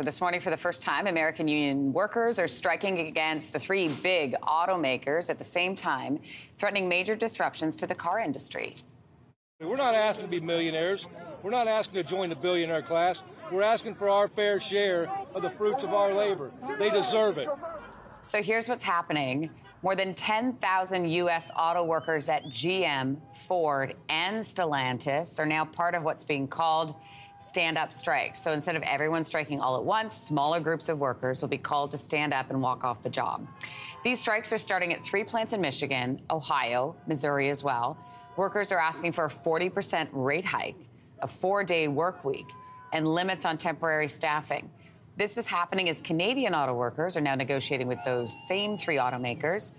So this morning, for the first time, American union workers are striking against the three big automakers at the same time, threatening major disruptions to the car industry. We're not asking to be millionaires. We're not asking to join the billionaire class. We're asking for our fair share of the fruits of our labor. They deserve it. So here's what's happening. More than 10,000 U.S. auto workers at GM, Ford, and Stellantis are now part of what's being called stand up strikes. So instead of everyone striking all at once, smaller groups of workers will be called to stand up and walk off the job. These strikes are starting at three plants in Michigan, Ohio, Missouri as well. Workers are asking for a 40% rate hike, a four day work week, and limits on temporary staffing. This is happening as Canadian auto workers are now negotiating with those same three automakers.